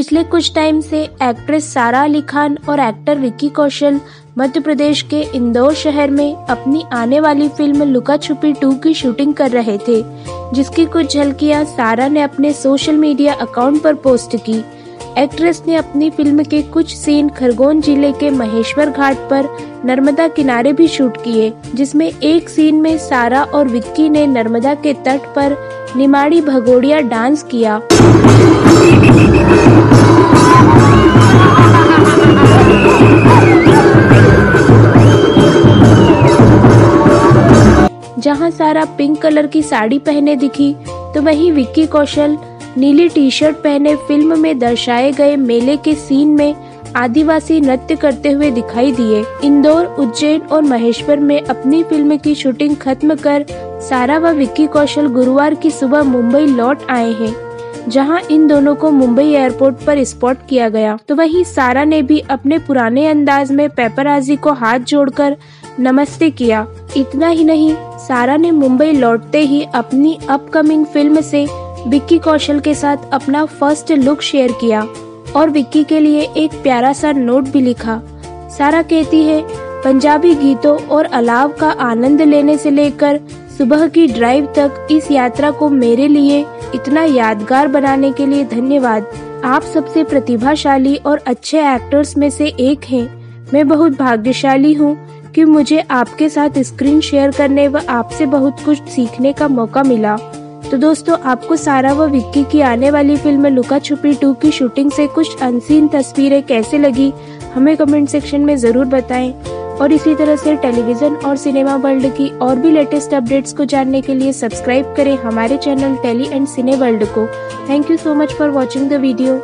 पिछले कुछ टाइम से एक्ट्रेस सारा अली खान और एक्टर विक्की कौशल मध्य प्रदेश के इंदौर शहर में अपनी आने वाली फ़िल्म लुका छुपी टू की शूटिंग कर रहे थे, जिसकी कुछ झलकियाँ सारा ने अपने सोशल मीडिया अकाउंट पर पोस्ट की। एक्ट्रेस ने अपनी फ़िल्म के कुछ सीन खरगोन ज़िले के महेश्वर घाट पर नर्मदा किनारे भी शूट किए, जिसमें एक सीन में सारा और विक्की ने नर्मदा के तट पर निमाड़ी भगोड़िया डांस किया। जहाँ सारा पिंक कलर की साड़ी पहने दिखी तो वहीं विक्की कौशल नीली टी शर्ट पहने फ़िल्म में दर्शाए गए मेले के सीन में आदिवासी नृत्य करते हुए दिखाई दिए। इंदौर, उज्जैन और महेश्वर में अपनी फ़िल्म की शूटिंग खत्म कर सारा व विक्की कौशल गुरुवार की सुबह मुंबई लौट आए हैं, जहाँ इन दोनों को मुंबई एयरपोर्ट पर स्पॉट किया गया। तो वहीं सारा ने भी अपने पुराने अंदाज में पेपराजी को हाथ जोड़कर नमस्ते किया। इतना ही नहीं, सारा ने मुंबई लौटते ही अपनी अपकमिंग फ़िल्म से विक्की कौशल के साथ अपना फ़र्स्ट लुक शेयर किया। और विक्की के लिए एक प्यारा सा नोट भी लिखा। सारा कहती है, पंजाबी गीतों और अलाव का आनंद लेने से लेकर सुबह की ड्राइव तक इस यात्रा को मेरे लिए इतना यादगार बनाने के लिए धन्यवाद। आप सबसे प्रतिभाशाली और अच्छे एक्टर्स में से एक हैं। मैं बहुत भाग्यशाली हूँ कि मुझे आपके साथ स्क्रीन शेयर करने व आपसे बहुत कुछ सीखने का मौका मिला। तो दोस्तों, आपको सारा व विक्की की आने वाली फ़िल्म लुका छुपी टू की शूटिंग से कुछ अनसीन तस्वीरें कैसे लगी, हमें कमेंट सेक्शन में ज़रूर बताएँ। और इसी तरह से टेलीविज़न और सिनेमा वर्ल्ड की और भी लेटेस्ट अपडेट्स को जानने के लिए सब्सक्राइब करें हमारे channel Tele and Cine World को। Thank you so much for watching the video